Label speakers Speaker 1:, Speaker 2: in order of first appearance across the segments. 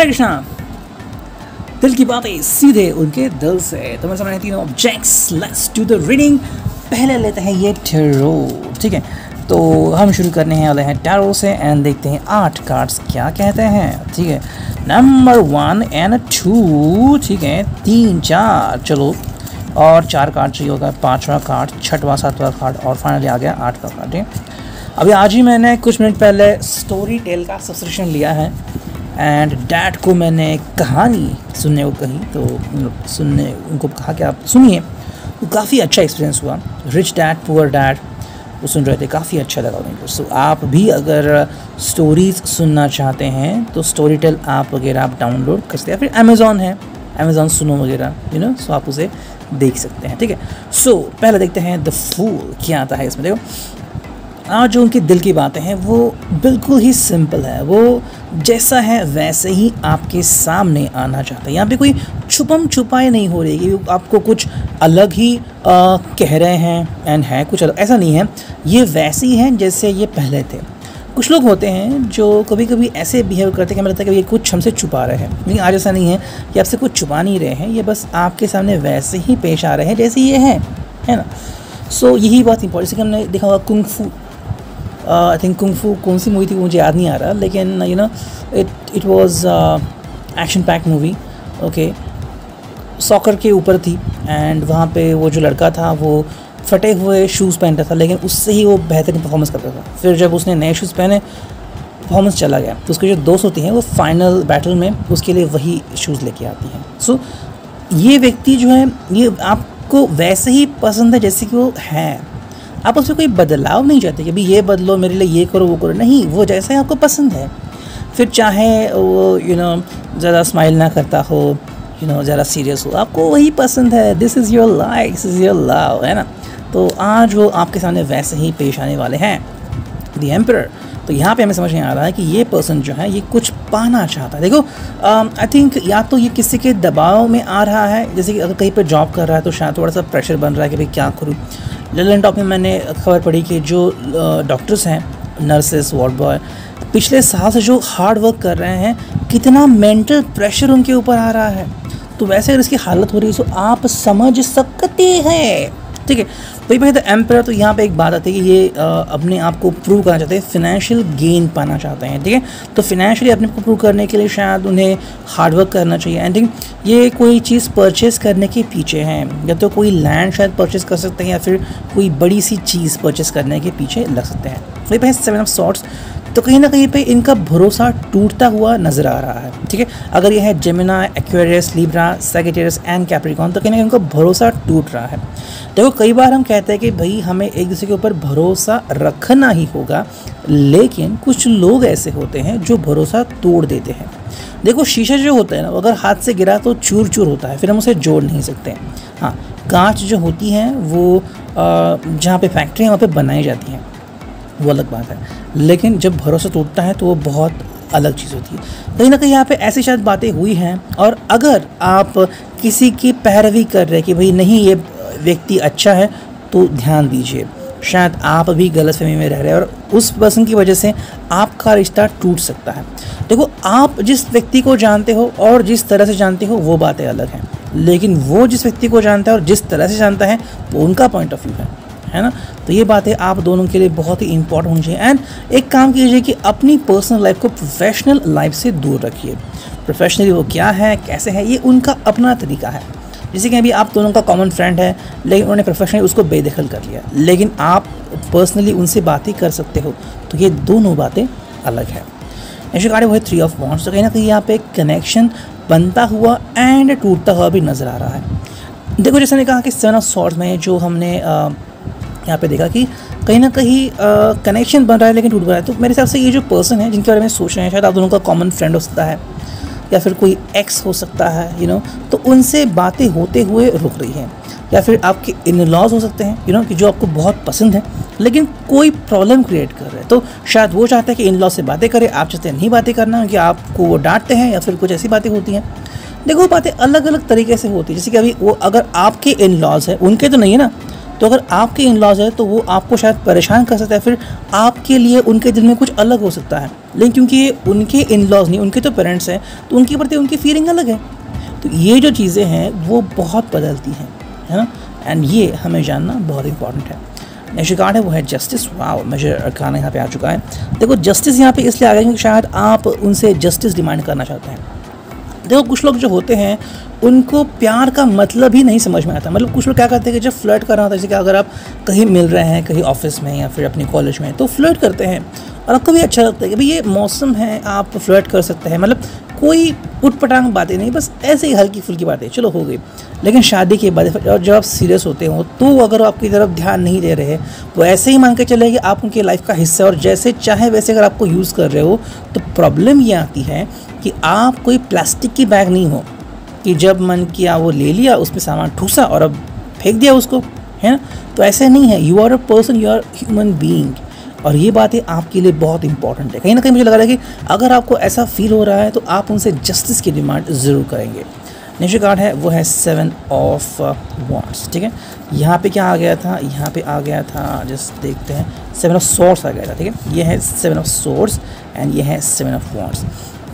Speaker 1: 파일이 दिल की बातें सीधे उनके दिल से। तो मेरे सामने तीनों objects let's do the reading पहले लेते हैं ये टैरो ठीक है? तो हम शुरू करने हैं वाले हैं टैरो से एंड देखते हैं आठ कार्ड्स क्या कहते हैं, ठीक है? नंबर वन एंड टू ठीक है? तीन, चार, चलो। और चार कार्ड चाहिए होगा, पांचवा कार्ड छठवा, सातवां कार्ड और फाइनली आ गया आठवां कार्ड ठीक है? अभी आज ही मैंने कुछ मिनट पहले स्टोरी टेल का सब्सक्रिप्शन लिया है। एंड डैड को मैंने कहानी सुनने को कही तो सुनने, उनको कहा कि आप सुनिए। वो काफ़ी अच्छा एक्सपीरियंस हुआ। रिच डैड पुअर डैड वो सुन रहे थे, काफ़ी अच्छा लगा उनको सो आप भी अगर स्टोरीज सुनना चाहते हैं तो स्टोरी टेल ऐप वगैरह आप डाउनलोड कर सकते हैं। फिर अमेज़ॉन है अमेज़ॉन सुनो वगैरह यू नो सो आप उसे देख सकते हैं, ठीक है? सो पहले देखते हैं द फूल क्या आता है इसमें, देखो। आज जो उनके दिल की बातें हैं वो बिल्कुल ही सिंपल है। वो जैसा है वैसे ही आपके सामने आना चाहता है। यहाँ पे कोई छुपम छुपाए नहीं हो रही कि आपको कुछ अलग ही आ, कह रहे हैं एंड है कुछ अलग। ऐसा नहीं है। ये वैसे ही हैं जैसे ये पहले थे। कुछ लोग होते हैं जो कभी कभी ऐसे बिहेव करते हैं कि हमें लगता है कि ये कुछ हमसे छुपा रहे हैं। लेकिन आज ऐसा नहीं है कि आपसे कुछ छुपा नहीं रहे हैं। ये बस आपके सामने वैसे ही पेश आ रहे हैं जैसे ये हैं। है ना? सो so, यही बात इंपॉर्टेंट जैसे कि हमने देखा होगा kung fu I think kung fu कौन सी मूवी थी मुझे याद नहीं आ रहा लेकिन you know it it was action pack movie okay soccer के ऊपर थी एंड वहाँ पे वो जो लड़का था वो फटे हुए शूज़ पहनता था लेकिन उससे ही वो बेहतरीन परफॉर्मेंस करता था। फिर जब उसने नए शूज़ पहने परफॉर्मेंस चला गया। तो उसके जो दोस्त होती हैं वो फाइनल बैटल में उसके लिए वही शूज़ लेके आती हैं। सो so, ये व्यक्ति जो है ये आपको वैसे ही पसंद है जैसे कि वो है। आप उसमें कोई बदलाव नहीं चाहते कि भाई ये बदलो, मेरे लिए ये करो, वो करो। नहीं, वो जैसा आपको पसंद है। फिर चाहे वो यू नो ज़्यादा स्माइल ना करता हो यू नो ज़्यादा सीरियस हो, आपको वही पसंद है। This is your like this is your love है ना? तो आज वो आपके सामने वैसे ही पेश आने वाले हैं दी एम्पर तो यहाँ पे हमें समझ नहीं आ रहा है कि ये पर्सन जो है, ये कुछ पाना चाहता है। देखो आई थिंक या तो ये किसी के दबाव में आ रहा है, जैसे कि अगर कहीं पर जॉब कर रहा है तो शायद थोड़ा सा प्रेशर बन रहा है कि भाई क्या करूँ। ललन टॉप में मैंने खबर पढ़ी कि जो डॉक्टर्स हैं नर्सेस वार्ड बॉय पिछले साल से जो हार्ड वर्क कर रहे हैं, कितना मेंटल प्रेशर उनके ऊपर आ रहा है। तो वैसे अगर इसकी हालत हो रही है तो आप समझ सकते हैं। ठीक है वही पे द एम्पर तो यहाँ पे एक बात आती है कि ये अपने आप को प्रूव करना चाहते हैं फिनेंशियल गेन पाना चाहते हैं, ठीक है? तो फिनेंशियली अपने को प्रूव करने के लिए शायद उन्हें हार्डवर्क करना चाहिए। आई थिंक ये कोई चीज़ परचेस करने के पीछे हैं, या तो कोई लैंड शायद परचेस कर सकते हैं, या फिर कोई बड़ी सी चीज़ परचेस करने के पीछे लग सकते हैं। वही पे सेवन ऑफ़ शॉर्ट्स तो कहीं ना कहीं पे इनका भरोसा टूटता हुआ नज़र आ रहा है, ठीक है? अगर यह है Gemini Aquarius Libra Sagittarius and Capricorn तो कहीं ना कहीं उनका भरोसा टूट रहा है। देखो, कई बार हम कहते हैं कि भाई, हमें एक दूसरे के ऊपर भरोसा रखना ही होगा, लेकिन कुछ लोग ऐसे होते हैं जो भरोसा तोड़ देते हैं। देखो, शीशा जो होता है ना, अगर हाथ से गिरा तो चूर चूर होता है, फिर हम उसे जोड़ नहीं सकते। हाँ कांच जो होती हैं, वो जहाँ पे फैक्ट्री है, वहाँ पे बनाई जाती हैं। वो अलग बात है। लेकिन जब भरोसा टूटता है तो वो बहुत अलग चीज़ होती है। कहीं ना कहीं यहाँ पे ऐसी शायद बातें हुई हैं, और अगर आप किसी की पैरवी कर रहे हैं कि भाई, नहीं, ये व्यक्ति अच्छा है तो ध्यान दीजिए। शायद आप भी गलत फहमी में रह रहे हैं और उस पर्सन की वजह से आपका रिश्ता टूट सकता है। देखो, आप जिस व्यक्ति को जानते हो और जिस तरह से जानते हो, वो बातें अलग हैं। लेकिन वो जिस व्यक्ति को जानता है और जिस तरह से जानता है, वो उनका पॉइंट ऑफ़ व्यू है। है ना? तो ये बातें आप दोनों के लिए बहुत ही इंपॉर्टेंट होनी चाहिए। एंड एक काम कीजिए कि अपनी पर्सनल लाइफ को प्रोफेशनल लाइफ से दूर रखिए। प्रोफेशनली वो क्या है, कैसे है, ये उनका अपना तरीका है। जैसे कि अभी आप दोनों का कॉमन फ्रेंड है, लेकिन उन्होंने प्रोफेशनली उसको बेदखल कर लिया। लेकिन आप पर्सनली उनसे बात ही कर सकते हो तो ये दोनों बातें अलग है। ऐसे कार्य वो है थ्री ऑफ़ वॉन्ट्स तो कहीं ना कहीं यहाँ पे कनेक्शन बनता हुआ एंड टूटता हुआ भी नज़र आ रहा है। देखो, जैसे मैंने कहा कि सेवन ऑफ़ सॉर्ट में जो हमने यहाँ पे देखा कि कहीं ना कहीं कनेक्शन बन रहा है, लेकिन टूट रहा है। तो मेरे हिसाब से ये जो पर्सन है, जिनके बारे में सोच रहे हैं, शायद आप दोनों का कॉमन फ्रेंड हो सकता है। या फिर कोई एक्स हो सकता है यू you नो know, तो उनसे बातें होते हुए रुक रही हैं। या फिर आपके इन लॉज हो सकते हैं यू नो कि जो आपको बहुत पसंद है लेकिन कोई प्रॉब्लम क्रिएट कर रहे हैं। तो शायद वो चाहते हैं कि इन लॉज से बातें करें आप चाहते नहीं बातें करना क्योंकि आपको वो डांटते हैं या फिर कुछ ऐसी बातें होती हैं। देखो बातें अलग अलग तरीके से होती है। जैसे कि अभी वो अगर आपके इन लॉज है उनके तो नहीं है ना तो अगर आपके इन लॉज है तो वो आपको शायद परेशान कर सकता है। फिर आपके लिए उनके दिल में कुछ अलग हो सकता है। लेकिन क्योंकि उनके इन लॉज नहीं, उनके तो पेरेंट्स हैं तो उनके प्रति उनकी फीलिंग अलग है। तो ये जो चीज़ें हैं, वो बहुत बदलती हैं, है ना? एंड ये हमें जानना बहुत इंपॉर्टेंट है। नेक्स्ट कार्ड है, वो है जस्टिस वाओ मेजर खाना यहाँ पे आ चुका है। देखो जस्टिस यहाँ पे इसलिए आ गया क्योंकि शायद आप उनसे जस्टिस डिमांड करना चाहते हैं। देखो, कुछ लोग जो होते हैं उनको प्यार का मतलब ही नहीं समझ में आता। मतलब कुछ लोग क्या करते हैं कि जब फ्लर्ट कर रहा होता है, जैसे कि अगर आप कहीं मिल रहे हैं, कहीं ऑफ़िस में या फिर अपने कॉलेज में तो फ्लर्ट करते हैं। और आपको भी अच्छा लगता है कि भाई ये मौसम है, आप फ्लर्ट कर सकते हैं। मतलब कोई उटपटांग बातें नहीं, बस ऐसे ही हल्की फुल्की बातें। चलो, हो गई। लेकिन शादी के बाद और जब आप सीरियस होते हो तो अगर आपकी तरफ़ ध्यान नहीं दे रहे तो ऐसे ही मान के चले कि आप उनकी लाइफ का हिस्सा और जैसे चाहे वैसे अगर आपको यूज़ कर रहे हो तो प्रॉब्लम ये आती है कि आप कोई प्लास्टिक की बैग नहीं हो। कि जब मन किया, वो ले लिया, उसमें सामान ठूसा और अब फेंक दिया उसको, है ना? तो ऐसे नहीं है। You are a person you are human being और ये बातें आपके लिए बहुत इंपॉर्टेंट है। कहीं ना कहीं मुझे लग रहा है कि अगर आपको ऐसा फील हो रहा है तो आप उनसे जस्टिस की डिमांड ज़रूर करेंगे। नेक्स्ट कार्ड है, वो है सेवन ऑफ़ वॉन्ट्स ठीक है? यहाँ पे क्या आ गया था? यहाँ पे आ गया था जस्ट देखते हैं। सेवन ऑफ़ सोर्स आ गया था, ठीक है? ये है सेवन ऑफ़ सोर्स एंड ये है सेवन ऑफ़ वॉन्ट्स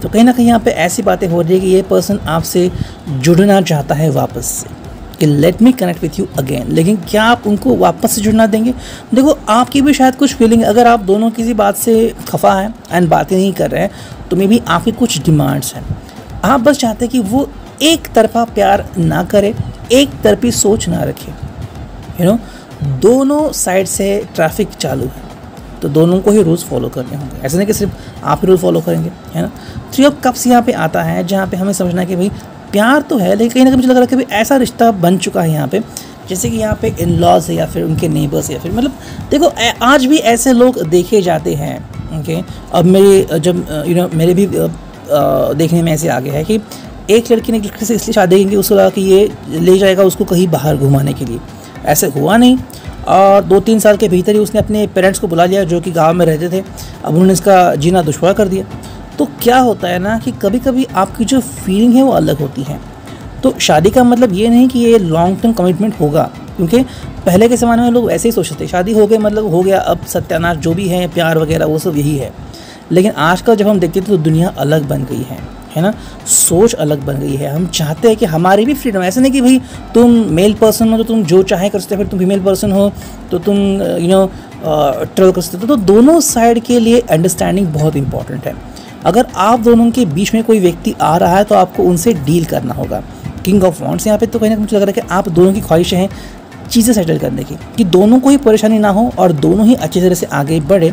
Speaker 1: तो कहीं ना कहीं यहाँ पे ऐसी बातें हो रही है कि ये पर्सन आपसे जुड़ना चाहता है वापस से। कि let me connect with you again लेकिन क्या आप उनको वापस से जुड़ना देंगे? देखो, आपकी भी शायद कुछ फीलिंग अगर आप दोनों किसी बात से खफा हैं एंड बातें नहीं कर रहे हैं तो मे बी आपकी कुछ डिमांड्स हैं। आप बस चाहते हैं कि वो एक तरफा प्यार ना करे, एक तरफी सोच ना रखे। यू नो दोनों साइड से ट्रैफ़िक चालू है। तो दोनों को ही रूल्स फॉलो करने होंगे। ऐसा नहीं कि सिर्फ़ आप ही रूल फॉलो करेंगे, है ना? थ्री ऑफ़ कप्स यहाँ पे आता है, जहाँ पे हमें समझना है कि भाई, प्यार तो है, लेकिन कहीं ना कहीं मुझे लग रहा है कि भाई, ऐसा रिश्ता बन चुका है यहाँ पे, जैसे कि यहाँ पे इन लॉज है या फिर उनके नेबर्स या फिर मतलब देखो आज भी ऐसे लोग देखे जाते हैं ओके अब मेरे, जब यू नो मेरे भी देखने में ऐसे आ गया है कि एक लड़की ने एक लड़के से इसलिए शादी की उसको लगा कि ये ले जाएगा उसको कहीं बाहर घुमाने के लिए। ऐसे हुआ नहीं। और दो तीन साल के भीतर ही उसने अपने पेरेंट्स को बुला लिया, जो कि गाँव में रहते थे। अब उन्होंने इसका जीना दुश्वार कर दिया। तो क्या होता है ना कि कभी कभी आपकी जो फीलिंग है वो अलग होती है। तो शादी का मतलब ये नहीं कि ये लॉन्ग टर्म कमिटमेंट होगा, क्योंकि पहले के ज़माने में लोग ऐसे ही सोचते थे। शादी हो गए मतलब हो गया, अब सत्यानाश जो भी है, प्यार वगैरह, वो सब यही है। लेकिन आजकल जब हम देखते थे तो दुनिया अलग बन गई है। है ना, सोच अलग बन गई है। हम चाहते हैं कि हमारी भी फ्रीडम ऐसे नहीं कि भाई तुम मेल पर्सन हो तो तुम जो चाहे कर सकते हो, फिर तुम फीमेल पर्सन हो तो तुम यू नो ट्रेवल कर सकते हो। तो दोनों साइड के लिए अंडरस्टैंडिंग बहुत इंपॉर्टेंट है। अगर आप दोनों के बीच में कोई व्यक्ति आ रहा है तो आपको उनसे डील करना होगा। किंग ऑफ़ वॉन्ट्स यहाँ पे तो कहीं ना मुझे लग रहा है कि आप दोनों की ख्वाहिशें हैं चीज़ें सेटल करने की, कि दोनों को ही परेशानी ना हो और दोनों ही अच्छी तरह से आगे बढ़े।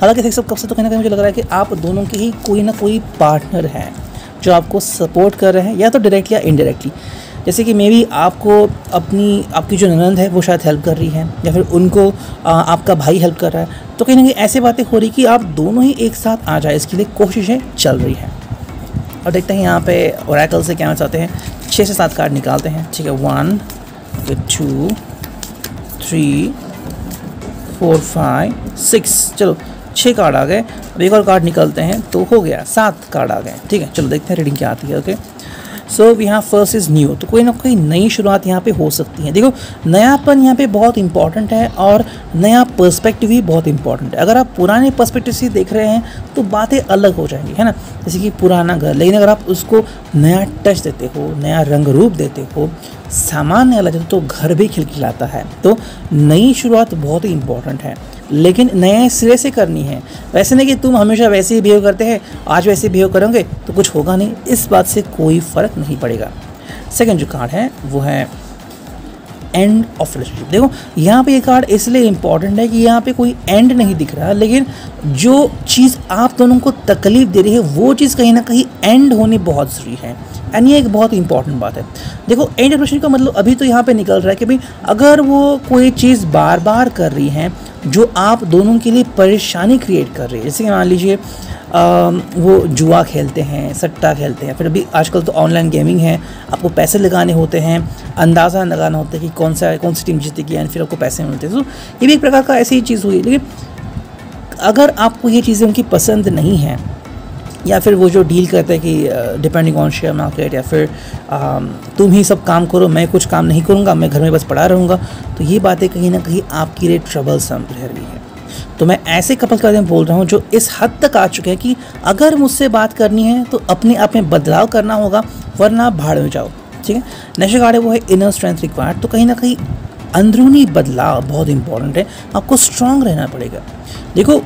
Speaker 1: हालाँकि सब कब से तो कहीं ना कहीं मुझे लग रहा है कि आप दोनों के ही कोई ना कोई पार्टनर हैं। जो आपको सपोर्ट कर रहे हैं या तो डायरेक्टली या इनडायरेक्टली जैसे कि मे बी आपको अपनी आपकी जो ननंद है वो शायद हेल्प कर रही है या फिर उनको आ, आपका भाई हेल्प कर रहा है। तो कहीं ना कहीं ऐसी बातें हो रही कि आप दोनों ही एक साथ आ जाए इसके लिए कोशिशें चल रही हैं। और देखते हैं यहाँ पे ओरेकल से क्या चाहते हैं। छः से सात कार्ड निकालते हैं। ठीक है one two three four five six चलो छः कार्ड आ गए। अब एक और कार्ड निकलते हैं। तो हो गया, सात कार्ड आ गए। ठीक है, चलो देखते हैं रीडिंग क्या आती है ओके सो यहाँ फ़र्स्ट इज़ न्यू तो कोई ना कोई नई शुरुआत यहाँ पे हो सकती है। देखो, नयापन यहाँ पे बहुत इंपॉर्टेंट है और नया पर्सपेक्टिव भी बहुत इंपॉर्टेंट है। अगर आप पुराने पर्सपेक्टिव से देख रहे हैं तो बातें अलग हो जाएँगी, है ना? जैसे कि पुराना घर, लेकिन अगर आप उसको नया टच देते हो, नया रंग रूप देते हो, सामान्य हो तो घर भी खिलखिलाता है। तो नई शुरुआत बहुत ही इंपॉर्टेंट है। लेकिन नए सिरे से करनी है। वैसे नहीं कि तुम हमेशा वैसे ही बिहेव करते हैं, आज वैसे बिहेव करोगे तो कुछ होगा नहीं। इस बात से कोई फ़र्क नहीं पड़ेगा। सेकेंड जो कार्ड है, वो है एंड ऑफ़ रिलेशनशिप देखो, यहाँ पे ये कार्ड इसलिए इंपॉर्टेंट है कि यहाँ पे कोई एंड नहीं दिख रहा, लेकिन जो चीज़ आप दोनों को तकलीफ़ दे रही है, वो चीज़ कहीं ना कहीं एंड होनी बहुत ज़रूरी है। एंड ये एक बहुत ही इंपॉर्टेंट बात है। देखो एंड ऑफ़ का मतलब अभी तो यहाँ पे निकल रहा है कि भाई, अगर वो कोई चीज़ बार बार कर रही है, जो आप दोनों के लिए परेशानी क्रिएट कर रही है, जैसे कि मान लीजिए वो जुआ खेलते हैं, सट्टा खेलते हैं, फिर अभी आजकल तो ऑनलाइन गेमिंग है, आपको पैसे लगाने होते हैं, अंदाज़ा लगाना होता है कि कौन सा, कौन सी टीम जीतेगी एंड फिर आपको पैसे मिलते हैं। तो ये भी एक प्रकार का ऐसी ही चीज़ हुई। लेकिन अगर आपको ये चीज़ें उनकी पसंद नहीं हैं या फिर वो जो डील करते हैं कि डिपेंडिंग ऑन शेयर मार्केट या फिर आ, तुम ही सब काम करो मैं कुछ काम नहीं करूँगा मैं घर में बस पड़ा रहूँगा तो ये बातें कहीं ना कहीं आपके लिए ट्रबल सम रह रही है। तो मैं ऐसे कपल के बारे में बोल रहा हूँ जो इस हद तक आ चुके हैं कि अगर मुझसे बात करनी है तो अपने आप में बदलाव करना होगा वरना भाड़ में जाओ ठीक है? नशे गाड़े वो है इनर स्ट्रेंथ रिक्वायर्ड तो कहीं ना कहीं अंदरूनी बदलाव बहुत इंपॉर्टेंट है आपको स्ट्रांग रहना पड़ेगा। देखो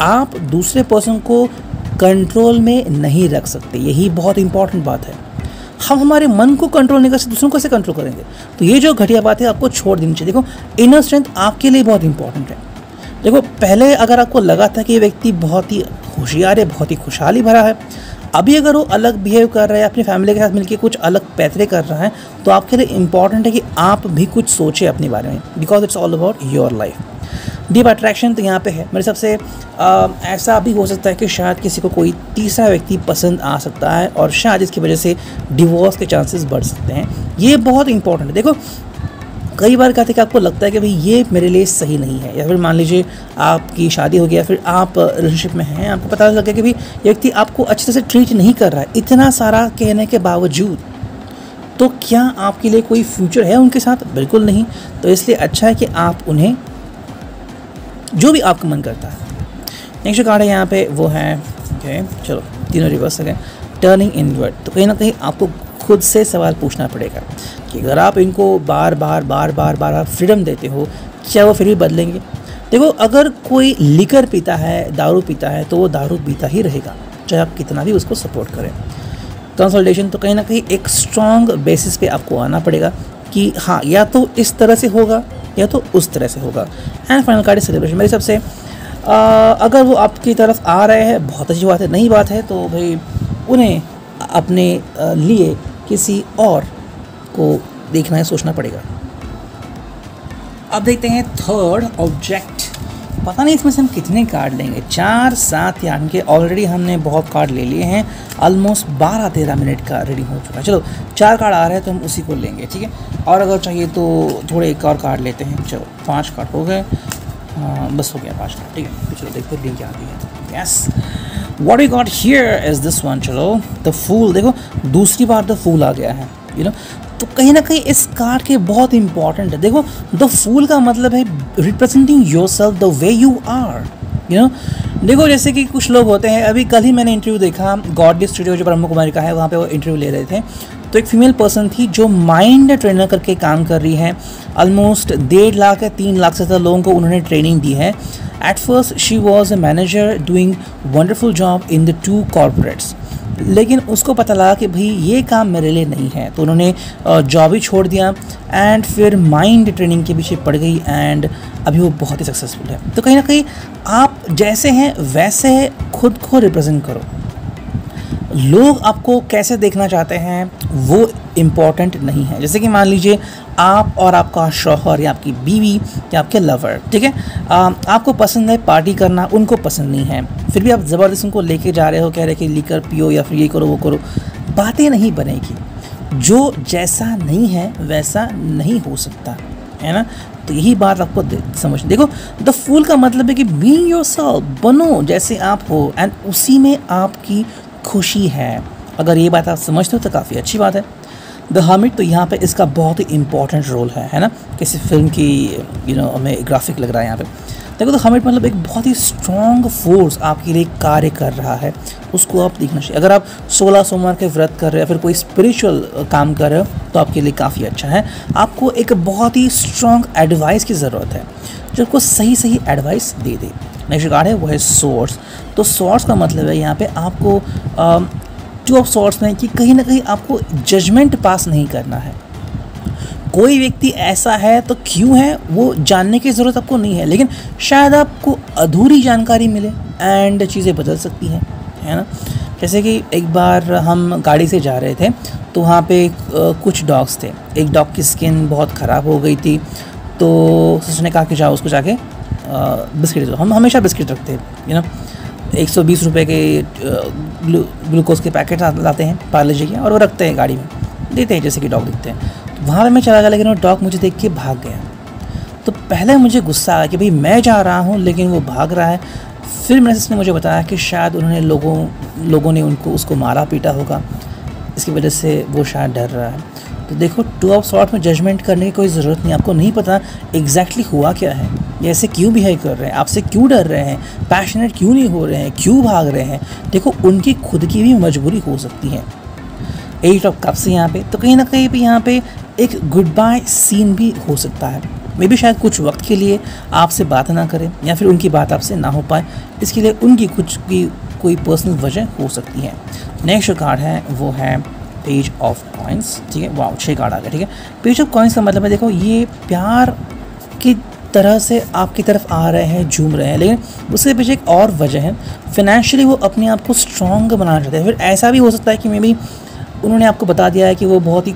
Speaker 1: आप दूसरे पर्सन को कंट्रोल में नहीं रख सकते। यही बहुत इंपॉर्टेंट बात है। हम हमारे मन को कंट्रोल नहीं कर सकते, दूसरों को कैसे कंट्रोल करेंगे? तो ये जो घटिया बात है, आपको छोड़ देनी चाहिए। देखो इनर स्ट्रेंथ आपके लिए बहुत इंपॉर्टेंट है। देखो, पहले अगर आपको लगा था कि ये व्यक्ति बहुत ही होशियार है, बहुत ही खुशहाली भरा है, अभी अगर वो अलग बिहेव कर रहा है, अपनी फैमिली के साथ मिलकर कुछ अलग पैतरे कर रहा है तो आपके लिए इंपॉर्टेंट है कि आप भी कुछ सोचें अपने बारे में because it's all about your life deep attraction तो यहाँ पे है। मेरे सबसे ऐसा भी हो सकता है कि शायद किसी को कोई तीसरा व्यक्ति पसंद आ सकता है और शायद इसकी वजह से डिवोर्स के चांसेस बढ़ सकते हैं। ये बहुत इंपॉर्टेंट है। देखो, कई बार कहते हैं कि आपको लगता है कि भाई ये मेरे लिए सही नहीं है। या फिर मान लीजिए आपकी शादी हो गया फिर आप रिलेशनशिप में हैं, आपको पता लग गया कि भाई ये व्यक्ति आपको अच्छे से ट्रीट नहीं कर रहा है। इतना सारा कहने के बावजूद तो क्या आपके लिए कोई फ्यूचर है उनके साथ? बिल्कुल नहीं। तो इसलिए अच्छा है कि आप उन्हें जो भी आपका मन करता है। नेक्स्ट कार्ड है यहाँ पे, वो है ओके चलो, तीनों रिवर्स है टर्निंग इनवर्ड तो कहीं ना कहीं आपको खुद से सवाल पूछना पड़ेगा कि अगर आप इनको बार बार बार बार बार बार फ्रीडम देते हो, क्या वो फिर भी बदलेंगे? देखो, अगर कोई लिकर पीता है, दारू पीता है तो वो दारू पीता ही रहेगा, चाहे आप कितना भी उसको सपोर्ट करें। कंसल्टेशन तो कहीं ना कहीं एक स्ट्रॉन्ग बेसिस पे आपको आना पड़ेगा कि हाँ या तो इस तरह से होगा या तो उस तरह से होगा। एंड फाइनल कार्ड सेलिब्रेशन मेरे सबसे अगर वो आपकी तरफ़ आ रहे हैं, बहुत अच्छी बात है, नई बात है तो भाई उन्हें अपने लिए किसी और को देखना है सोचना पड़ेगा। अब देखते हैं थर्ड ऑब्जेक्ट पता नहीं इसमें से हम कितने कार्ड लेंगे? चार सात या के ऑलरेडी हमने बहुत कार्ड ले लिए हैं। ऑलमोस्ट बारह तेरह मिनट का रीडिंग हो चुका है। चलो चार कार्ड आ रहे हैं तो हम उसी को लेंगे ठीक है? और अगर चाहिए तो थोड़े एक और कार्ड लेते हैं। चलो पाँच कार्ड हो गए। हाँ, बस हो गया पाँच कार्ड ठीक है? चलो देखते हैं क्या आती है। Yes what you got here is this one चलो। द फूल देखो दूसरी बार द फूल आ गया है यू you नो know? तो कहीं ना कहीं इस कार्ड के बहुत इंपॉर्टेंट है। देखो द फूल का मतलब है representing your self the way you are you know देखो, जैसे कि कुछ लोग होते हैं, अभी कल ही मैंने इंटरव्यू देखा गॉड स्टूडियो जो ब्रह्म कुमारी का है, वहाँ पे वो इंटरव्यू ले रहे थे। तो एक फीमेल पर्सन थी जो माइंड ट्रेनर करके काम कर रही है। ऑलमोस्ट डेढ़ लाख या तीन लाख से ज़्यादा लोगों को उन्होंने ट्रेनिंग दी है। At first she was a manager doing wonderful job in the two corporates लेकिन उसको पता लगा कि भाई, ये काम मेरे लिए नहीं है। तो उन्होंने जॉब ही छोड़ दिया एंड फिर माइंड ट्रेनिंग के पीछे पड़ गई एंड अभी वो बहुत ही सक्सेसफुल है। तो कहीं ना कहीं आप जैसे हैं, वैसे खुद को रिप्रेजेंट करो। लोग आपको कैसे देखना चाहते हैं, वो इंपॉर्टेंट नहीं है। जैसे कि मान लीजिए, आप और आपका शौहर या आपकी बीवी या आपके लवर ठीक है? आपको पसंद है पार्टी करना, उनको पसंद नहीं है। फिर भी आप ज़बरदस्त उनको लेके जा रहे हो, कह रहे कि लीकर पियो या फिर ये करो, वो करो। बातें नहीं बनेगी। जो जैसा नहीं है, वैसा नहीं हो सकता, है ना? तो यही बात आपको समझ। देखो, द फूल का मतलब है कि बी योर सेल्फ बनो जैसे आप हो एंड उसी में आपकी खुशी है। अगर ये बात आप समझते हो तो काफ़ी अच्छी बात है। द हमिट तो यहाँ पे इसका बहुत ही इंपॉर्टेंट रोल है है ना? किसी फ़िल्म की यू नो हमें ग्राफिक लग रहा है यहाँ पे। देखो तो हमिट मतलब एक बहुत ही स्ट्रॉन्ग फोर्स आपके लिए कार्य कर रहा है। उसको आप देखना चाहिए। अगर आप सोलह सोमवार के व्रत कर रहे हो या फिर कोई स्पिरिचुअल काम कर रहे हो तो आपके लिए काफ़ी अच्छा है। आपको एक बहुत ही स्ट्रॉन्ग एडवाइस की ज़रूरत है। जो आपको सही सही एडवाइस दे दे। नेक्स्ट कार्ड है, वो है सोर्स तो सोर्स का मतलब है यहाँ पे आपको टू ऑफ़ सोर्स में कि कहीं ना कहीं आपको जजमेंट पास नहीं करना है। कोई व्यक्ति ऐसा है तो क्यों है, वो जानने की ज़रूरत आपको नहीं है, लेकिन शायद आपको अधूरी जानकारी मिले एंड चीज़ें बदल सकती हैं, है ना? जैसे कि एक बार हम गाड़ी से जा रहे थे तो वहाँ पे कुछ डॉग्स थे। एक डॉग की स्किन बहुत ख़राब हो गई थी तो उसने कहा कि जाओ उसको जाके बिस्किट दो। हम हमेशा बिस्किट रखते हैं यू नो एक सौ बीस रुपये के ग्लूकोज के पैकेट लाते हैं, पार्ले जी के, और वो रखते हैं गाड़ी में। देते हैं जैसे कि डॉग दिखते हैं। तो वहाँ पर मैं चला गया, लेकिन वो डॉग मुझे देख के भाग गया। तो पहले मुझे गुस्सा आया कि भाई मैं जा रहा हूँ, लेकिन वो भाग रहा है। फिर मैसेज ने मुझे बताया कि शायद उन्होंने लोगों लोगों ने उनको, उसको मारा पीटा होगा। इसकी वजह से वो शायद डर रहा है। तो देखो टू ऑफ़ शॉर्ट में जजमेंट करने की कोई ज़रूरत नहीं, आपको नहीं पता एग्जैक्टली exactly हुआ क्या है। ये ऐसे क्यों बिहेव कर रहे हैं? आपसे क्यों डर रहे हैं? पैशनेट क्यों नहीं हो रहे हैं? क्यों भाग रहे हैं? देखो, उनकी खुद की भी मजबूरी हो सकती है। एट ऑफ़ कप्स यहाँ पे तो कहीं ना कहीं भी यहाँ पे एक गुड बाय सीन भी हो सकता है। मे भी शायद कुछ वक्त के लिए आपसे बात ना करें, या फिर उनकी बात आपसे ना हो पाए। इसके लिए उनकी कुछ की कोई पर्सनल वजह हो सकती है। नेक्स्ट कार्ड है, वो है पेज ऑफ़ कॉइन्स ठीक है? वाह छः कार्ड आ गया ठीक है? पेज ऑफ़ कॉइन्स का मतलब है, देखो, ये प्यार की तरह से आपकी तरफ़ आ रहे हैं, झूम रहे हैं, लेकिन उसके पीछे एक और वजह है फिनेंशियली वो अपने आप को स्ट्रॉन्ग बनाना चाहते हैं। फिर ऐसा भी हो सकता है कि मे बी उन्होंने आपको बता दिया है कि वो बहुत ही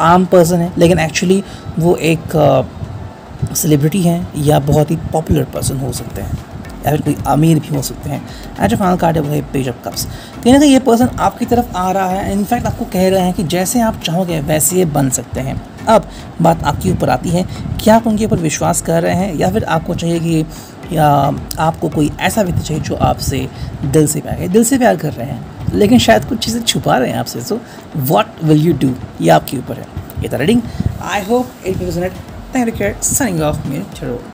Speaker 1: आम पर्सन है, लेकिन एक्चुअली वो एक सेलिब्रिटी हैं या बहुत ही पॉपुलर पर्सन हो सकते हैं। या फिर कोई अमीर भी हो सकते हैं। एज ए फाइनल कार्ड है वो है पेज ऑफ़ कप्स कहीं ना ये पर्सन आपकी तरफ़ आ रहा है इनफैक्ट आपको कह रहे हैं कि जैसे आप चाहोगे वैसे ये बन सकते हैं। अब बात आपके ऊपर आती है क्या आप उनके ऊपर विश्वास कर रहे हैं या फिर आपको चाहिए कि या आपको कोई ऐसा व्यक्ति चाहिए जो आपसे दिल से प्यार दिल से प्यार कर रहे हैं लेकिन शायद कुछ चीज़ें छुपा रहे हैं आपसे। So what will you do ये आपके ऊपर है। ये था reading I hope it Thank you, signing off, me, Charo.